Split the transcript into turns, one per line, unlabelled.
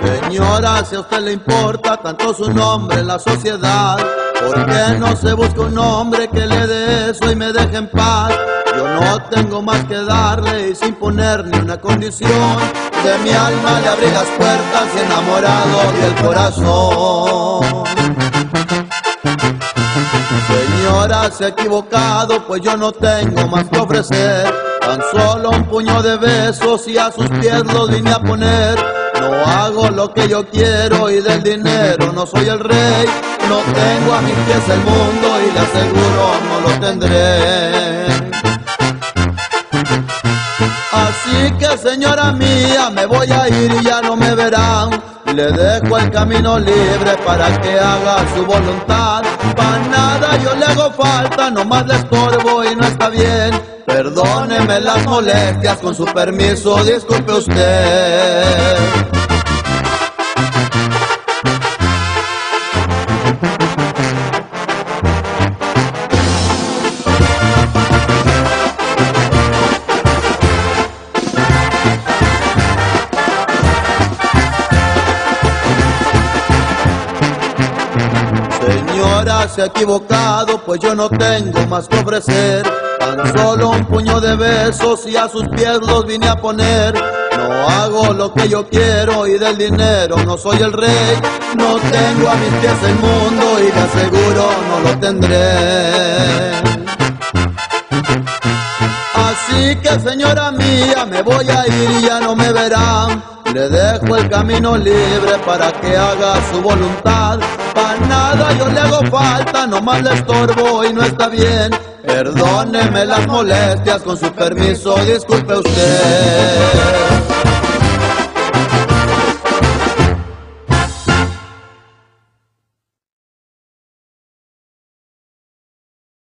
Señora, si a usted le importa tanto su nombre en la sociedad, ¿por qué no se busca un hombre que le dé eso y me deje en paz? Yo no tengo más que darle y sin poner ni una condición. De mi alma le abrí las puertas y enamorado del corazón. Señora, se ha equivocado, pues yo no tengo más que ofrecer. Tan solo un puño de besos y a sus pies los vine a poner. No hago lo que yo quiero y del dinero no soy el rey. No tengo a mis pies el mundo y le aseguro no lo tendré. Señora mía, me voy a ir y ya no me verán. Le dejo el camino libre para que haga su voluntad. Pa' nada yo le hago falta, nomás le estorbo y no está bien. Perdóneme las molestias, con su permiso, disculpe usted. Se ha equivocado, pues yo no tengo más que ofrecer. Tan solo un puño de besos y a sus pies los vine a poner. No hago lo que yo quiero y del dinero no soy el rey. No tengo a mis pies el mundo y le aseguro no lo tendré. Así que señora mía, me voy a ir y ya no me verán. Le dejo el camino libre para que haga su voluntad. Pa' nada yo le falta, nomás le estorbo y no está bien. Perdóneme las molestias, con su permiso, disculpe usted.